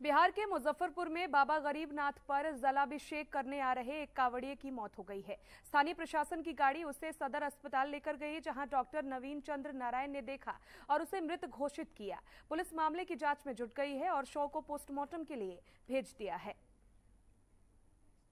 बिहार के मुजफ्फरपुर में बाबा गरीबनाथ पर जलाभिषेक करने आ रहे एक कावड़िए की मौत हो गई है। स्थानीय प्रशासन की गाड़ी उसे सदर अस्पताल लेकर गई जहाँ डॉक्टर नवीन चंद्र नारायण ने देखा और उसे मृत घोषित किया। पुलिस मामले की जाँच में जुट गई है और शव को पोस्टमार्टम के लिए भेज दिया है।